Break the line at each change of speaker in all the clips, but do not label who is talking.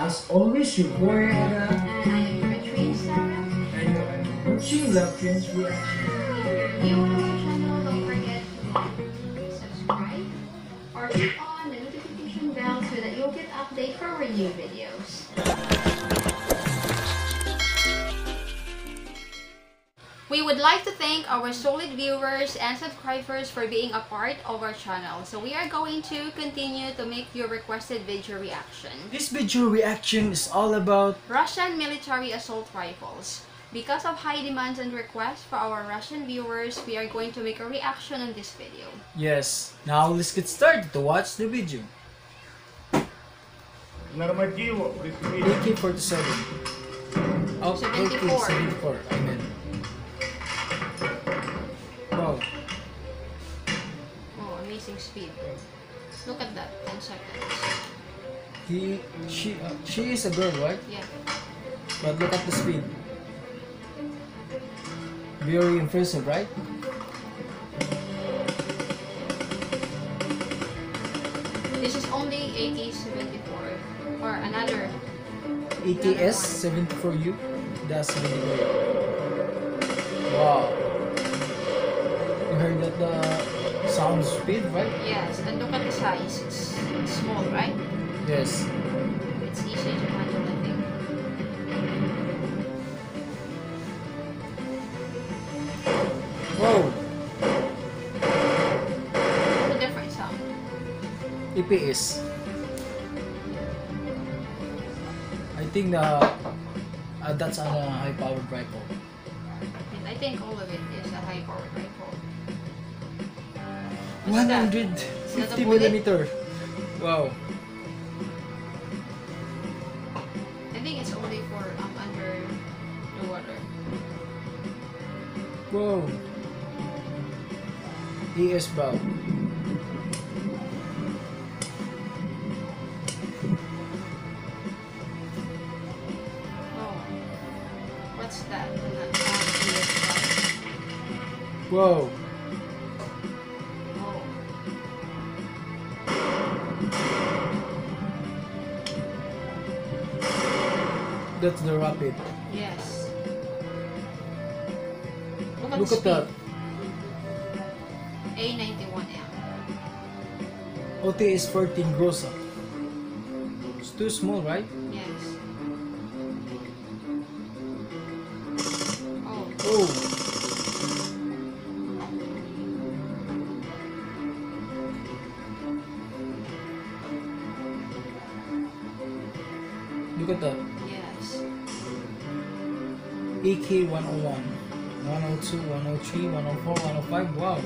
As always, your boy Ada,
And I am your train Sarah.
and you're watching Love Trends Reaction.
If you're new on our channel, don't forget to like, subscribe or click on the notification bell so that you'll get update for our new videos. We would like to thank our solid viewers and subscribers for being a part of our channel. So we are going to continue to make your requested video reaction.
This video reaction is all about
Russian military assault rifles. Because of high demands and requests for our Russian viewers, we are going to make a reaction on this video.
Yes, now let's get started to watch the video. AK-47 AK-74
Oh, amazing speed. Look at that, 10 seconds.
He, she, uh, she is a girl, right?
Yeah.
But look at the speed. Very impressive, right?
This is only AK-74 or another.
AKS-74U. That's really good. Wow. Heard that the sound speed, right?
Yes, and look at the size. It's, it's small, right?
Yes.
It's easy to handle, I think.
Whoa.
It's a different sound.
EPS. I think the uh, that's a high powered rifle.
And I think all of it is a high-powered rifle. What's that?
150
that a bullet?
millimeter. Wow.
I think it's only for um, under the water.
Whoa. ES bow.
Oh. What's that?
Whoa. That's the rapid.
Yes. Look at,
Look at that.
speed. A91M.
OT is 14 Groza. It's too small, right?
Yes. Oh.
Oh. Look at that. AK 101, 102, 103, 104, 105. Wow.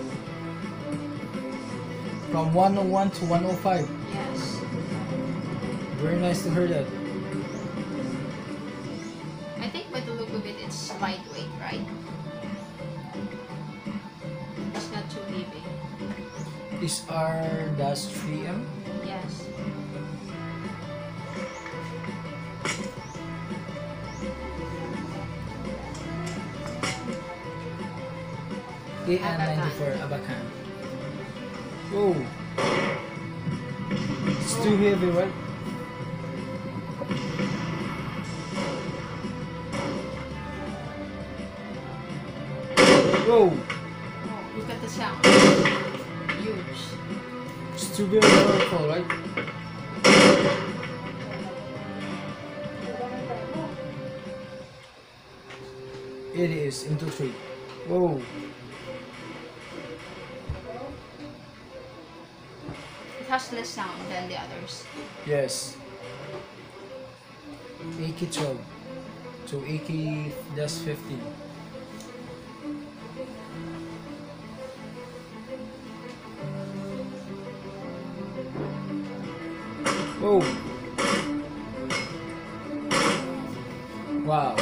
From 101 to 105.
Yes.
Very nice to hear that.
I think by the look of it, it's lightweight, right? It's not too heavy.
SR dash 3M? AN94 Abakan. Whoa. It's too heavy, right? Whoa.
Oh, look at the sound. Huge.
It's too very powerful, right? It is into three. Whoa.
Has less sound than the others.
Yes. AK 12 to AK dash 15. Whoa. Wow.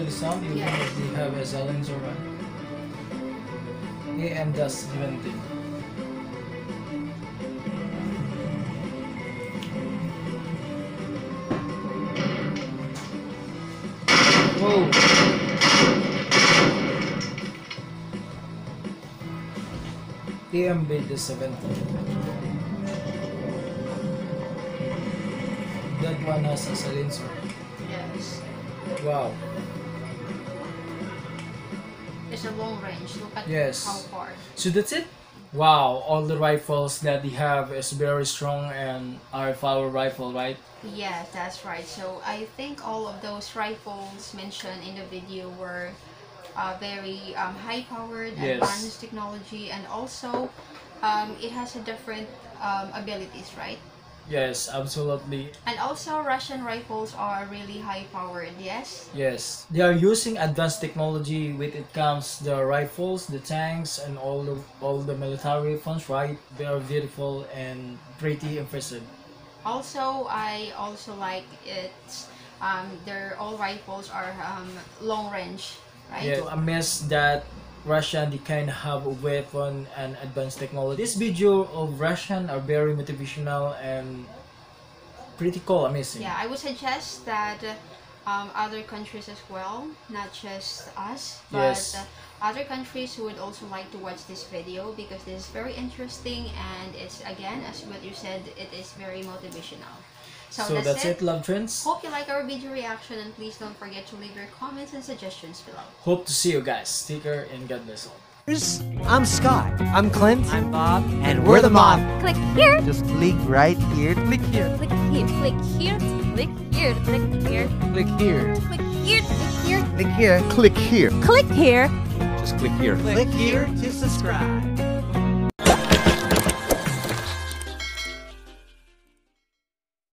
the
sound
even
if they have a lens or an AM dust venting. Whoa! AMB bid is 70. That one has a silencer.
Yes.
Wow.
It's a long range. Look at
Yes.
how far.
So that's it. Wow, all the rifles that they have is very strong and are power rifle, right?
Yes, that's right. So I think all of those rifles mentioned in the video were uh, very um, high-powered,
Yes.
advanced technology, and also um, it has a different um, abilities, right?
Yes, absolutely.
And also Russian rifles are really high-powered. Yes.
Yes, they are using advanced technology with it comes the rifles, the tanks, and all the all the military weapons. Right? They are beautiful and pretty impressive.
Also, I also like it. Um, their all rifles are um, long range, right?
Yeah, a mess that Russia they kind of have a weapon and advanced technology. This video of Russian are very motivational and pretty cool, amazing.
Yeah, I would suggest that uh, um, other countries as well, not just us, but
Yes.
uh, other countries would also like to watch this video because this is very interesting and it's again, as what you said, it is very motivational. So,
So
that's,
that's
it.
it, love friends.
Hope you like our video reaction and please don't forget to leave your comments and suggestions below.
Hope to see you guys. Take care and God bless all.
I'm Scott. I'm Clint.
I'm Bob,
and we're the mob.
Click here,
Just click right here.
click here,
click here, click here, click here, click here,
click here,
click here, click here,
Click here. Click here.
click here.
just click here.
Click here to subscribe.